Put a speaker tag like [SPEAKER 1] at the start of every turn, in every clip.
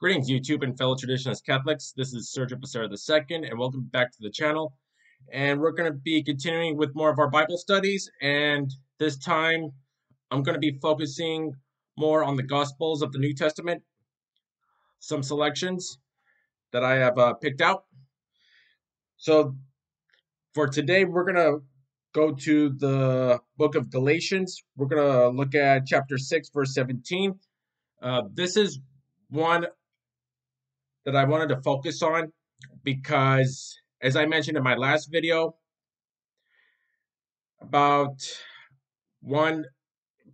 [SPEAKER 1] Greetings, YouTube and fellow traditionalist Catholics. This is Sergio Becerra II, and welcome back to the channel. And we're going to be continuing with more of our Bible studies. And this time, I'm going to be focusing more on the Gospels of the New Testament, some selections that I have uh, picked out. So, for today, we're going to go to the book of Galatians. We're going to look at chapter 6, verse 17. Uh, this is one that I wanted to focus on because, as I mentioned in my last video, about one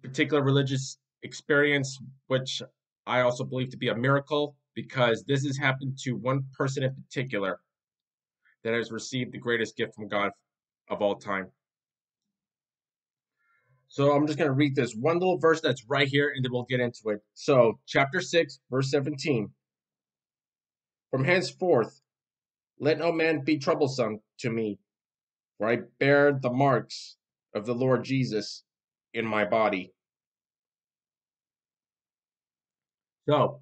[SPEAKER 1] particular religious experience, which I also believe to be a miracle, because this has happened to one person in particular that has received the greatest gift from God of all time. So I'm just going to read this one little verse that's right here, and then we'll get into it. So, chapter 6, verse 17. From henceforth, let no man be troublesome to me, for I bear the marks of the Lord Jesus in my body. So,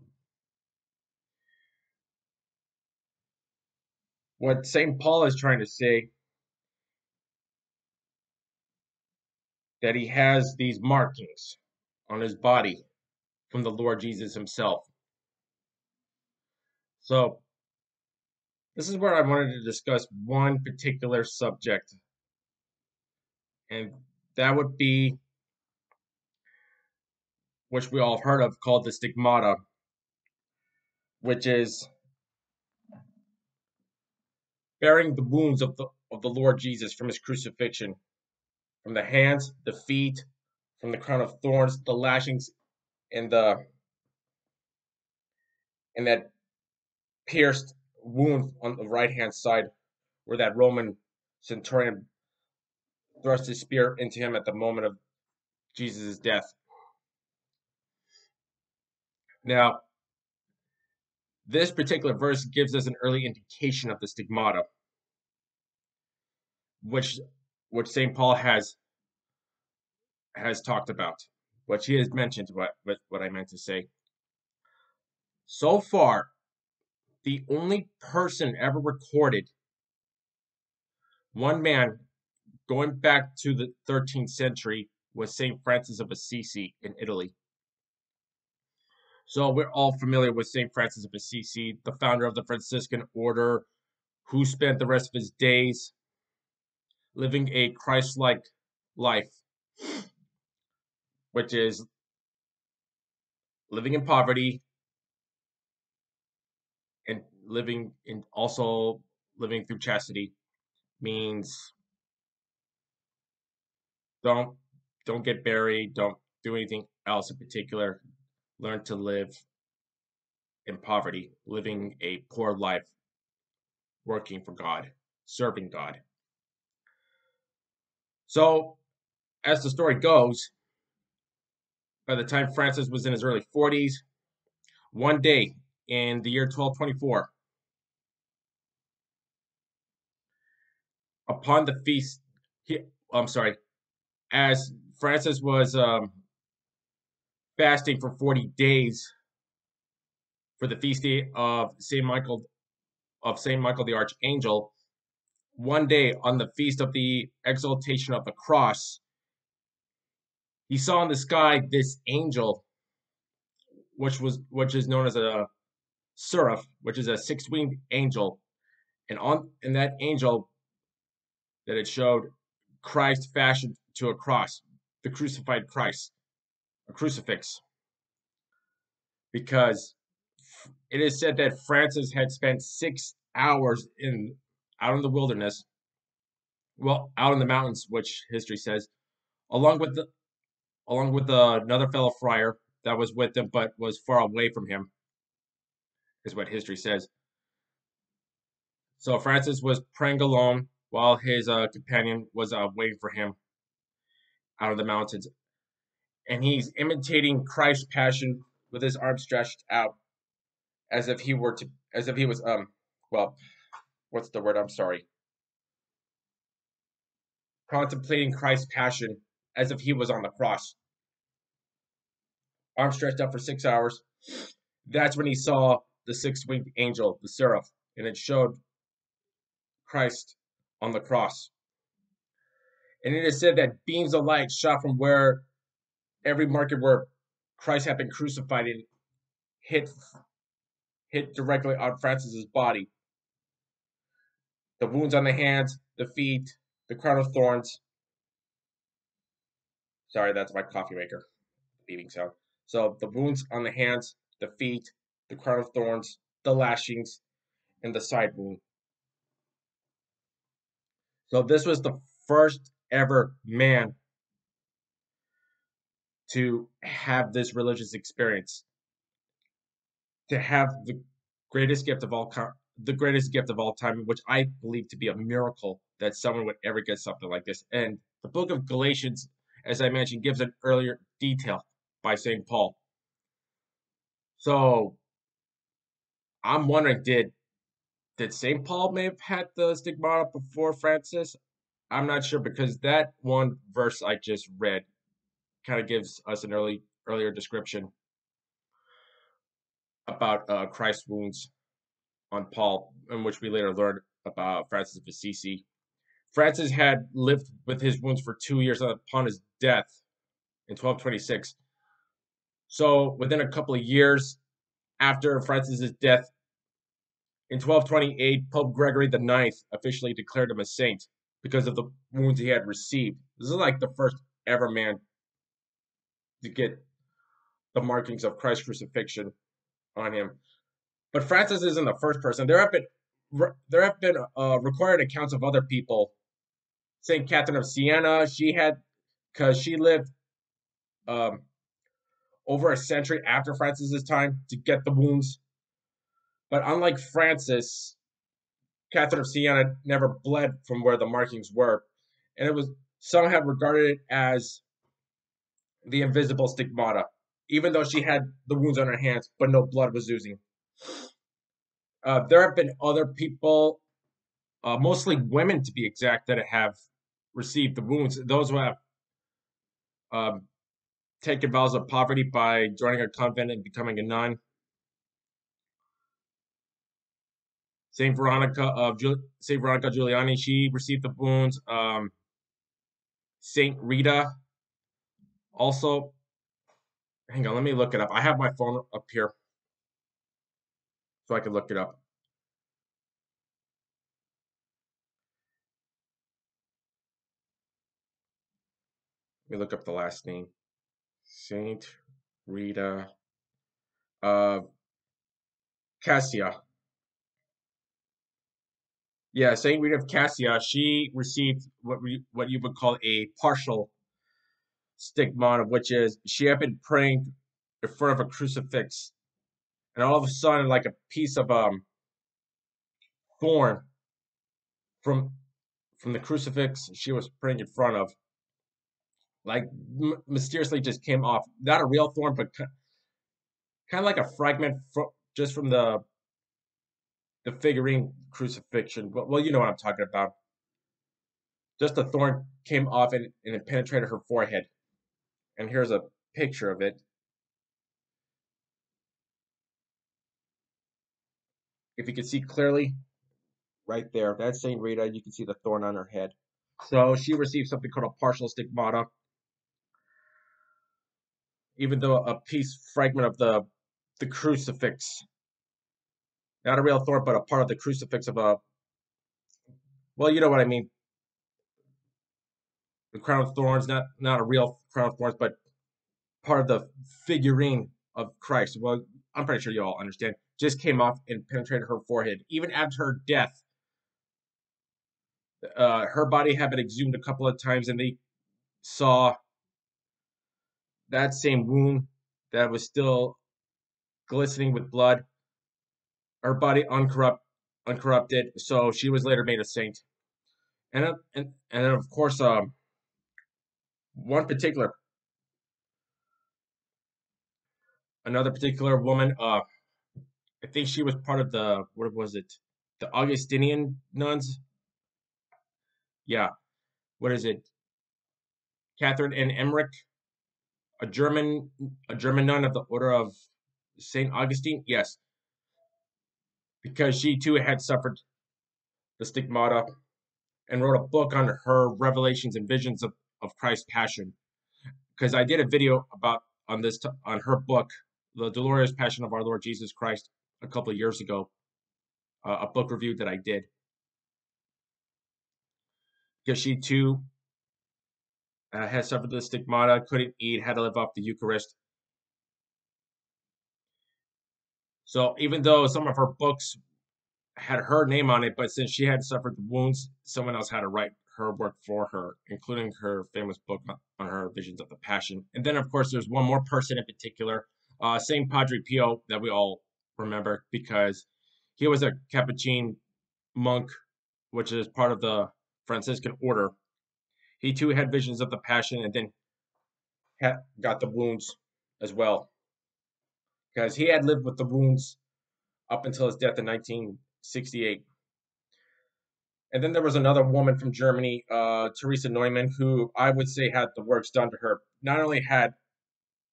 [SPEAKER 1] what St. Paul is trying to say that he has these markings on his body from the Lord Jesus himself. So, this is where I wanted to discuss one particular subject, and that would be which we all have heard of called the stigmata, which is bearing the wounds of the of the Lord Jesus from his crucifixion, from the hands, the feet, from the crown of thorns, the lashings, and the and that pierced wound on the right hand side where that Roman centurion thrust his spear into him at the moment of Jesus' death. Now, this particular verse gives us an early indication of the stigmata, which which St. Paul has has talked about, which he has mentioned what what I meant to say. So far, the only person ever recorded, one man going back to the 13th century, was St. Francis of Assisi in Italy. So we're all familiar with St. Francis of Assisi, the founder of the Franciscan order, who spent the rest of his days living a Christ like life, which is living in poverty, living in also living through chastity means don't don't get buried don't do anything else in particular. Learn to live in poverty living a poor life working for god serving god. So as the story goes by the time francis was in his early 40s one day in the year 1224 upon the feast, he, I'm sorry, as Francis was um, fasting for 40 days for the feast day of Saint Michael of Saint Michael the Archangel, one day on the feast of the exaltation of the cross, he saw in the sky this angel, which was which is known as a seraph, which is a six-winged angel, and on and that angel that it showed Christ fashioned to a cross, the crucified Christ, a crucifix. Because it is said that Francis had spent six hours in out in the wilderness, well, out in the mountains, which history says, along with the along with the, another fellow friar that was with him but was far away from him, is what history says. So Francis was praying alone while his uh, companion was uh, waiting for him out of the mountains. And he's imitating Christ's passion with his arms stretched out as if he were to, as if he was, um, well, what's the word? I'm sorry. Contemplating Christ's passion as if he was on the cross. Arms stretched out for six hours. That's when he saw the six winged angel, the seraph, and it showed Christ on the cross. And it is said that beams of light shot from where every market where Christ had been crucified and hit hit directly on Francis's body. The wounds on the hands, the feet, the crown of thorns. Sorry, that's my coffee maker beeping sound. So the wounds on the hands, the feet, the crown of thorns, the lashings, and the side wound. So this was the first ever man to have this religious experience, to have the greatest gift of all the greatest gift of all time, which I believe to be a miracle that someone would ever get something like this. And the book of Galatians, as I mentioned, gives an earlier detail by St. Paul. So I'm wondering, did did St. Paul may have had the stigmata before Francis? I'm not sure because that one verse I just read kind of gives us an early earlier description about uh, Christ's wounds on Paul, in which we later learned about Francis of Assisi. Francis had lived with his wounds for two years upon his death in 1226. So within a couple of years after Francis's death, in 1228, Pope Gregory IX officially declared him a saint because of the wounds he had received. This is like the first ever man to get the markings of Christ's crucifixion on him. But Francis isn't the first person. There have been there have been uh, recorded accounts of other people. Saint Catherine of Siena, she had because she lived um, over a century after Francis's time to get the wounds. But unlike Francis, Catherine of Siena never bled from where the markings were, and it was some have regarded it as the invisible stigmata, even though she had the wounds on her hands, but no blood was oozing. Uh, there have been other people, uh, mostly women to be exact, that have received the wounds. Those who have um, taken vows of poverty by joining a convent and becoming a nun. Saint Veronica of Saint Veronica Giuliani, she received the wounds. Um, Saint Rita, also. Hang on, let me look it up. I have my phone up here, so I can look it up. Let me look up the last name. Saint Rita of Cascia. Yeah, Saint Rita of Cascia. She received what we what you would call a partial stigmata, which is she had been praying in front of a crucifix, and all of a sudden, like a piece of um thorn from from the crucifix she was praying in front of like m- mysteriously just came off. Not a real thorn, but kind of like a fragment just from the the figurine crucifixion. Well, well, you know what I'm talking about. Just a thorn came off and, and it penetrated her forehead. And here's a picture of it. If you can see clearly, right there, that's Saint Rita. You can see the thorn on her head. So she received something called a partial stigmata even though a piece fragment of the the crucifix, not a real thorn, but a part of the crucifix of a. Well, you know what I mean. The crown of thorns, not not a real crown of thorns, but part of the figurine of Christ. Well, I'm pretty sure you all understand. Just came off and penetrated her forehead. Even after her death, uh, her body had been exhumed a couple of times, and they saw that same wound that was still glistening with blood, her body uncorrupt, uncorrupted. So she was later made a saint. And uh, and and of course, um, one particular, another particular woman. Uh, I think she was part of the what was it? The Augustinian nuns. Yeah, what is it? Catherine and Emmerich a German a German nun of the Order of Saint Augustine. Yes, because she too had suffered the stigmata and wrote a book on her revelations and visions of, of Christ's passion. Because I did a video about on this on her book, The Dolorous Passion of Our Lord Jesus Christ, a couple of years ago, uh, a book review that I did. Because she too uh, had suffered the stigmata, couldn't eat, had to live off the Eucharist. So even though some of her books had her name on it, but since she had suffered the wounds, someone else had to write her work for her, including her famous book on her visions of the Passion. And then, of course, there's one more person in particular, uh, Saint Padre Pio, that we all remember because he was a Capuchin monk, which is part of the Franciscan order. He too had visions of the Passion, and then got the wounds as well, because he had lived with the wounds up until his death in 1968. And then there was another woman from Germany, uh, Teresa Neumann, who I would say had the works done to her. Not only had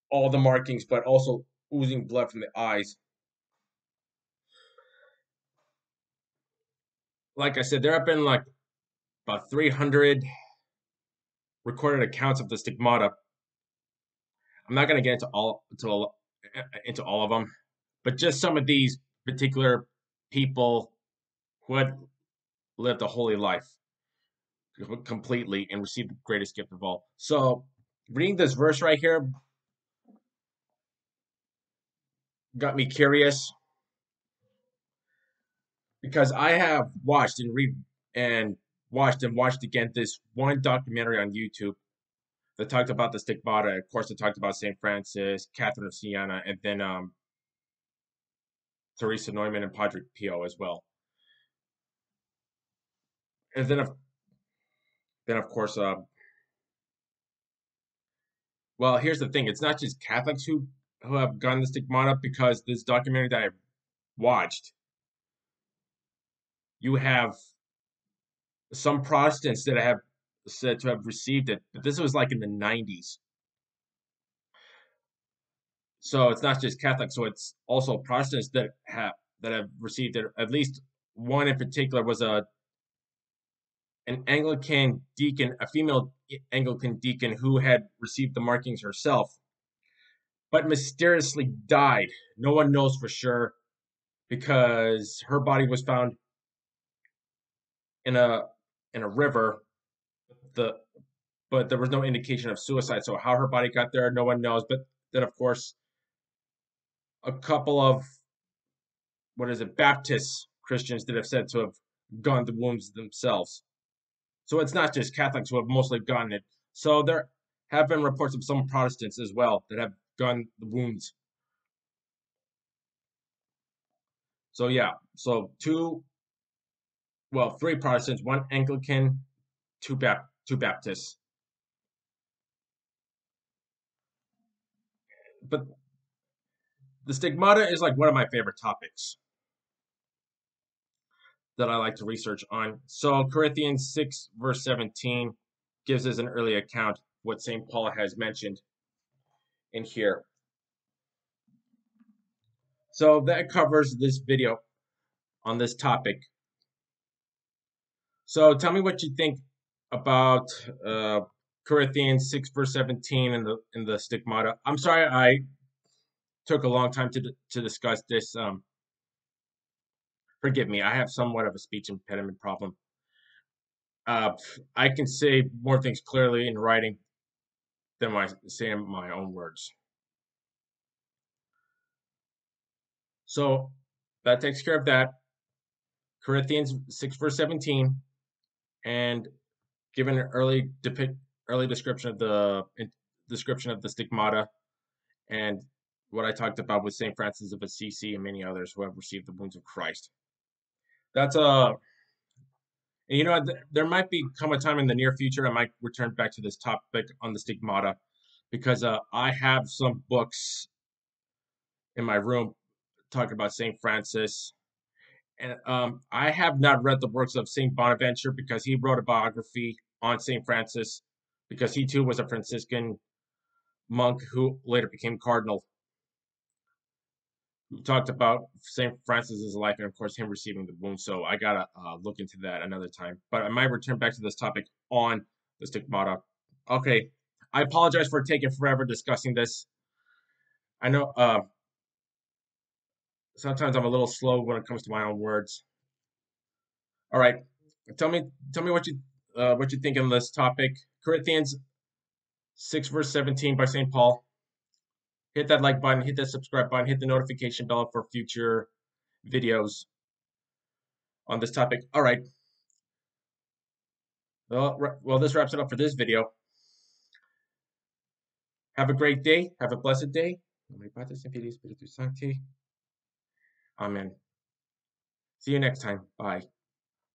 [SPEAKER 1] all the markings, but also oozing blood from the eyes. Like I said, there have been like about 300 recorded accounts of the stigmata. I'm not going to get into all into, into all of them, but just some of these particular people who had lived a holy life completely and received the greatest gift of all. So, reading this verse right here got me curious because I have watched and read and watched and watched again this one documentary on YouTube that talked about the stigmata. Of course, it talked about St. Francis, Catherine of Siena, and then um, Teresa Neumann and Padre Pio as well. And then, of, then of course, uh, well, here's the thing: it's not just Catholics who who have gotten the stigmata because this documentary that I watched, you have some Protestants that have said to have received it, but this was like in the 90s. So it's not just Catholics, so it's also Protestants that have that have received it. At least one in particular was a an Anglican deacon, a female Anglican deacon who had received the markings herself, but mysteriously died. No one knows for sure because her body was found in a in a river. The but there was no indication of suicide. So how her body got there, no one knows. But then, of course, a couple of what is it, Baptist Christians that have said to have gone the wounds themselves. So it's not just Catholics who have mostly gotten it. So there have been reports of some Protestants as well that have gotten the wounds. So yeah, so two, well, three Protestants, one Anglican, two Bap- two Baptists. But the stigmata is like one of my favorite topics that I like to research on. So Corinthians 6 verse 17 gives us an early account what St. Paul has mentioned in here. So that covers this video on this topic. So tell me what you think about uh, Corinthians 6 verse 17 and the in the stigmata. I'm sorry I took a long time to to discuss this. Um, forgive me, I have somewhat of a speech impediment problem. Uh, I can say more things clearly in writing than my saying my own words. So that takes care of that. Corinthians six verse seventeen, and given an early depict early description of the description of the stigmata and what I talked about with St. Francis of Assisi and many others who have received the wounds of Christ. That's a, uh, you know, there might be come a time in the near future I might return back to this topic on the stigmata because uh, I have some books in my room talking about St. Francis. And um, I have not read the works of St. Bonaventure because he wrote a biography on St. Francis because he too was a Franciscan monk who later became cardinal we talked about St. Francis's life and, of course, him receiving the wound. So I gotta uh, look into that another time. But I might return back to this topic on the stigmata. Okay, I apologize for taking forever discussing this. I know uh, sometimes I'm a little slow when it comes to my own words. All right, tell me, tell me what you uh, what you think on this topic. Corinthians six verse seventeen by Saint Paul hit that like button, hit that subscribe button, hit the notification bell for future videos on this topic. All right. Well, well, this wraps it up for this video. Have a great day. Have a blessed day. Amen. See you next time. Bye.